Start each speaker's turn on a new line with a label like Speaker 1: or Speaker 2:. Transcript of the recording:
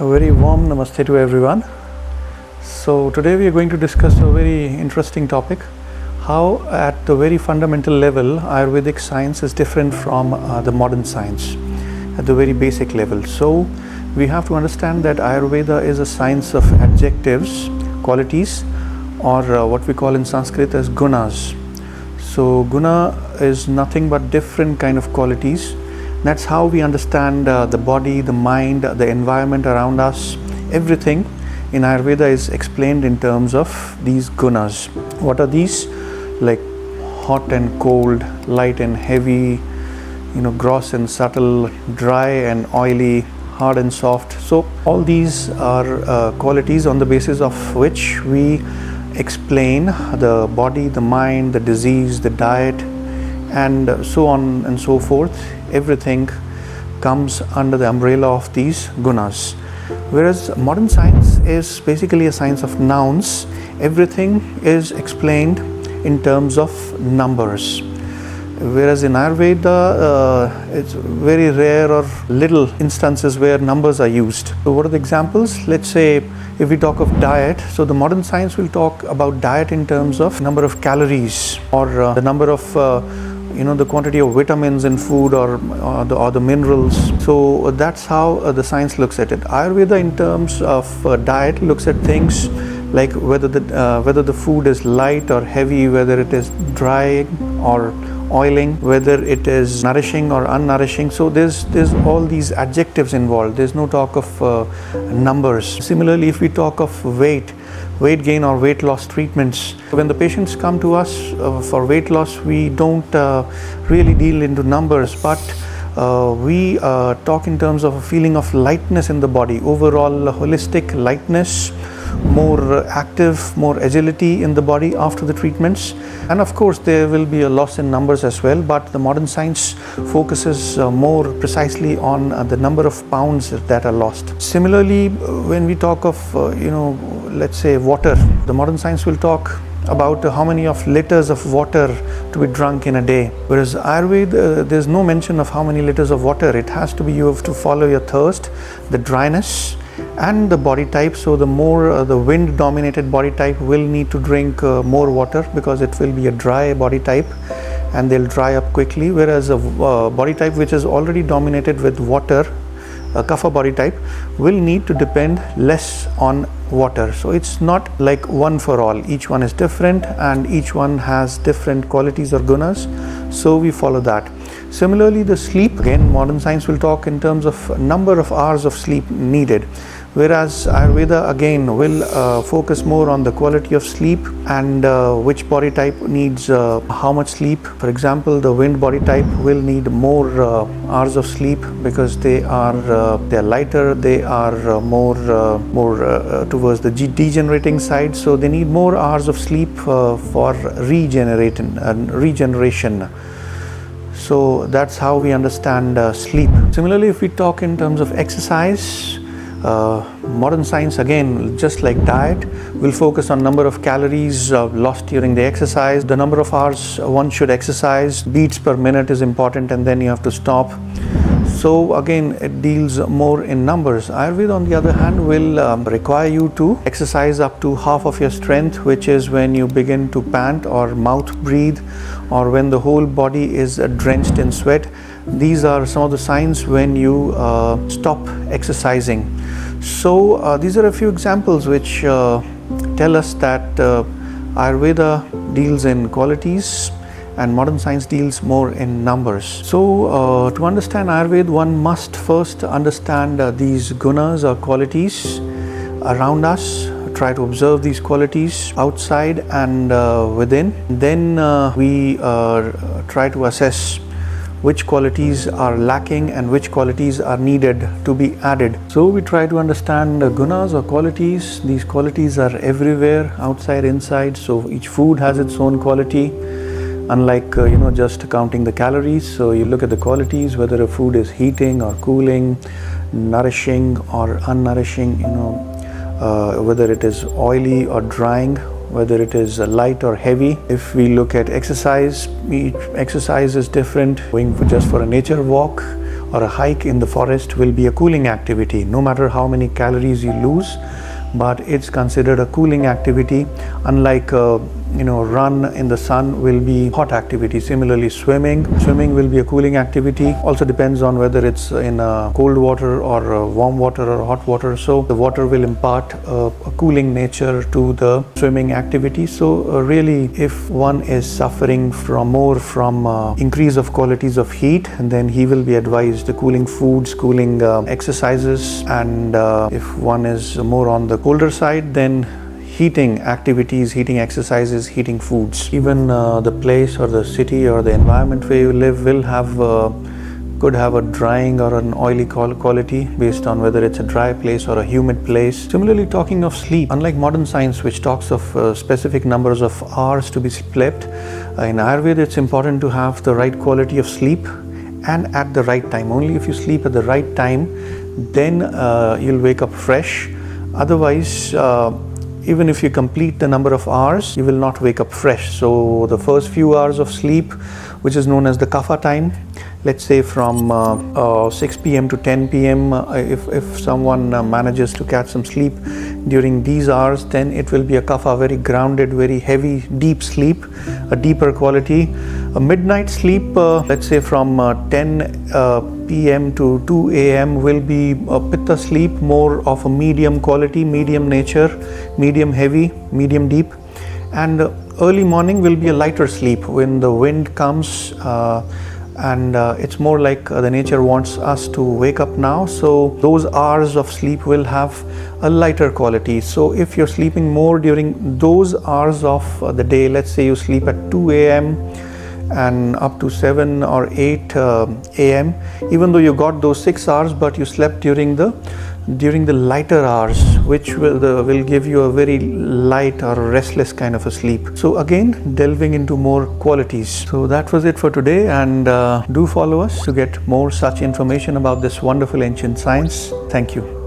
Speaker 1: A very warm namaste to everyone. So, today we are going to discuss a very interesting topic how, at the very fundamental level, Ayurvedic science is different from uh, the modern science at the very basic level. So, we have to understand that Ayurveda is a science of adjectives, qualities, or uh, what we call in Sanskrit as gunas. So, guna is nothing but different kind of qualities that's how we understand uh, the body, the mind, the environment around us. Everything in Ayurveda is explained in terms of these gunas. What are these? Like hot and cold, light and heavy, you know, gross and subtle, dry and oily, hard and soft. So, all these are uh, qualities on the basis of which we explain the body, the mind, the disease, the diet, and so on and so forth everything comes under the umbrella of these gunas. Whereas modern science is basically a science of nouns. Everything is explained in terms of numbers. Whereas in ayurveda uh, it's very rare or little instances where numbers are used. So what are the examples? Let's say if we talk of diet so the modern science will talk about diet in terms of number of calories or uh, the number of uh, you know the quantity of vitamins in food or, or, the, or the minerals. So that's how uh, the science looks at it. Ayurveda in terms of uh, diet looks at things like whether the uh, whether the food is light or heavy whether it is dry or oiling whether it is nourishing or unnourishing. So there's there's all these adjectives involved. There's no talk of uh, numbers. Similarly if we talk of weight weight gain or weight loss treatments. When the patients come to us uh, for weight loss, we don't uh, really deal into numbers, but uh, we uh, talk in terms of a feeling of lightness in the body, overall holistic lightness, more active, more agility in the body after the treatments. And of course, there will be a loss in numbers as well, but the modern science focuses uh, more precisely on uh, the number of pounds that are lost. Similarly, when we talk of, uh, you know, let's say water, the modern science will talk about how many of liters of water to be drunk in a day. Whereas Ayurveda, uh, there's no mention of how many liters of water. It has to be you have to follow your thirst, the dryness, and the body type. So the more uh, the wind dominated body type will need to drink uh, more water because it will be a dry body type and they'll dry up quickly. Whereas a uh, body type which is already dominated with water, a kapha body type will need to depend less on water. So it's not like one for all. Each one is different and each one has different qualities or gunas. So we follow that. Similarly, the sleep, again, modern science will talk in terms of number of hours of sleep needed whereas Ayurveda again will uh, focus more on the quality of sleep and uh, which body type needs uh, how much sleep. For example, the wind body type will need more uh, hours of sleep because they are uh, they are lighter, they are uh, more more towards the degenerating side, so they need more hours of sleep for regenerating regeneration. So that's how we understand sleep. Similarly, if we talk in terms of exercise, uh, modern science again just like diet will focus on number of calories uh, lost during the exercise the number of hours one should exercise beats per minute is important and then you have to stop so again it deals more in numbers. Ayurveda on the other hand will um, require you to exercise up to half of your strength which is when you begin to pant or mouth breathe or when the whole body is uh, drenched in sweat. These are some of the signs when you uh, stop exercising. So uh, these are a few examples which uh, tell us that uh, Ayurveda deals in qualities and modern science deals more in numbers. So uh, to understand Ayurveda, one must first understand uh, these gunas or qualities around us, try to observe these qualities outside and uh, within. Then we try to assess which qualities are lacking and which qualities are needed to be added. So we try to understand gunas or qualities. These qualities are everywhere, outside, inside. So each food has its own quality. Unlike uh, you know just counting the calories, so you look at the qualities whether a food is heating or cooling, nourishing or unnourishing. You know uh, whether it is oily or drying whether it is light or heavy. If we look at exercise, each exercise is different. Going for just for a nature walk or a hike in the forest will be a cooling activity no matter how many calories you lose but it's considered a cooling activity unlike uh, you know run in the sun will be hot activity. Similarly swimming swimming will be a cooling activity. Also depends on whether it's in uh, cold water or uh, warm water or hot water. So the water will impart uh, a cooling nature to the swimming activity. So uh, really if one is suffering from more from uh, increase of qualities of heat then he will be advised the cooling foods cooling uh, exercises. And if one is more on the colder side then heating activities, heating exercises, heating foods. Even uh, the place or the city or the environment where you live will have uh, could have a drying or an oily quality based on whether it's a dry place or a humid place. Similarly, talking of sleep, unlike modern science, which talks of uh, specific numbers of hours to be slept, uh, in Ayurveda it's important to have the right quality of sleep and at the right time. Only if you sleep at the right time, then uh, you'll wake up fresh. Otherwise, uh, even if you complete the number of hours, you will not wake up fresh. So the first few hours of sleep, which is known as the kapha time, let's say from uh, uh, 6 p.m. to 10 p.m. Uh, if, if someone uh, manages to catch some sleep during these hours, then it will be a kapha, very grounded, very heavy, deep sleep, a deeper quality. A midnight sleep, uh, let's say from uh, 10 p.m. to 2 a.m. will be a pitta sleep, more of a medium quality, medium nature, medium heavy, medium deep. And early morning will be a lighter sleep when the wind comes and uh, it's more like uh, the nature wants us to wake up now so those hours of sleep will have a lighter quality so if you're sleeping more during those hours of uh, the day let's say you sleep at 2 a.m and up to 7 or 8 uh, a.m even though you got those 6 hours but you slept during the during the lighter hours which will, will give you a very light or restless kind of a sleep. So again delving into more qualities. So that was it for today and uh, do follow us to get more such information about this wonderful ancient science. Thank you